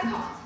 I don't.